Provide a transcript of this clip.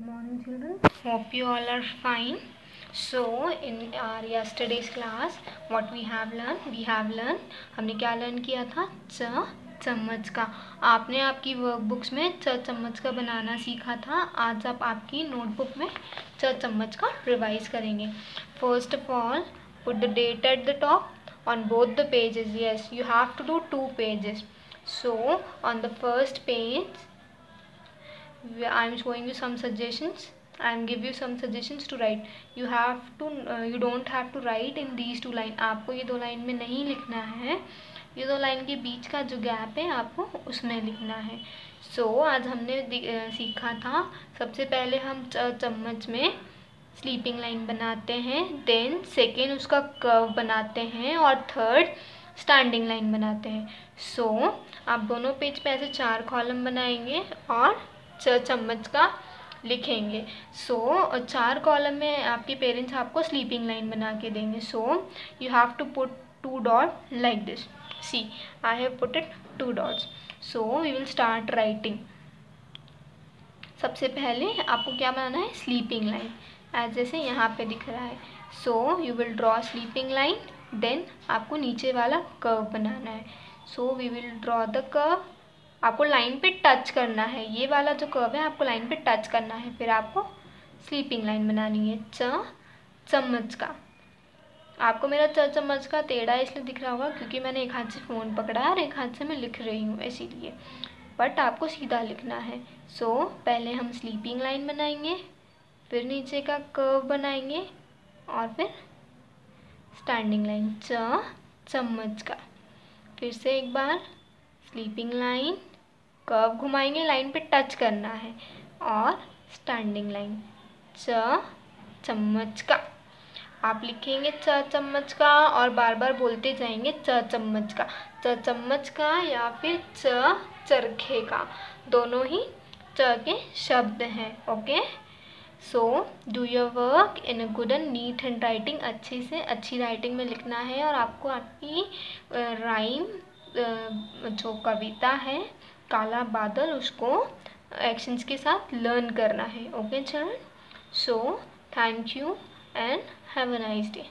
Good morning, children. Hope you all are fine. So, in our yesterday's class, what we have learned? We have learned हमने क्या learn किया था च चम्मच का आपने आपकी वर्कबुक्स में च चम्मच का बनाना सीखा था आज आप आपकी नोटबुक में च चम्मच का रिवाइज करेंगे first of all put the date at the top on both the pages yes you have to do two pages so on the first page I am showing you some suggestions. I am give you some suggestions to write. You have to uh, you don't have to write in these two line. आपको ये दो line में नहीं लिखना है। ये दो line के बीच का जो गैप है आपको उसमें लिखना है। सो so, आज हमने सीखा था। सबसे पहले हम चम्मच में स्लीपिंग लाइन बनाते हैं। देन सेकेंड उसका कर्व बनाते हैं और थर्ड स्टैंडिंग लाइन बनाते हैं। सो so, आप दोनों पेज पे ऐसे चार कॉलम बनाएँगे और चम्मच का लिखेंगे। सो so, चार कॉलम में आपके पेरेंट्स आपको स्लीपिंग लाइन बना के देंगे। So you have to put two dot like this see I have put it two dots so we will start writing सबसे पहले आपको क्या बनाना है? स्लीपिंग लाइन एज जैसे यहाँ पे दिख रहा है। So you will draw sleeping line then आपको नीचे वाला कर्व बनाना है। So we will draw the curve आपको लाइन पे टच करना है। ये वाला जो कर्व है आपको लाइन पे टच करना है। फिर आपको स्लीपिंग लाइन बनानी है च चम्मच का। आपको मेरा च चम्मच का टेढ़ा इसलिए दिख रहा होगा क्योंकि मैंने एक हाथ से फ़ोन पकड़ा है और एक हाथ से मैं लिख रही हूँ इसीलिए। बट आपको सीधा लिखना है। सो so, पहले हम स्लीपिंग लाइन बनाएँगे फिर नीचे का कर्व बनाएँगे और फिर स्टैंडिंग लाइन च चम्मच का। फिर से एक बार स्लीपिंग लाइन कर्व घुमाएँगे लाइन पे टच करना है। और स्टैंडिंग लाइन च चम्मच का। आप लिखेंगे च चम्मच का और बार बार बोलते जाएँगे च चम्मच का। च चम्मच का या फिर च चरखे का। दोनों ही च के शब्द हैं, okay? So do your work in a good and neat handwriting अच्छे से अच्छी राइटिंग में लिखना है और आपको आपकी राइम जो कविता है काला बादल उसको एक्शंस के साथ लर्न करना है। ओके चल so thank you and have a nice day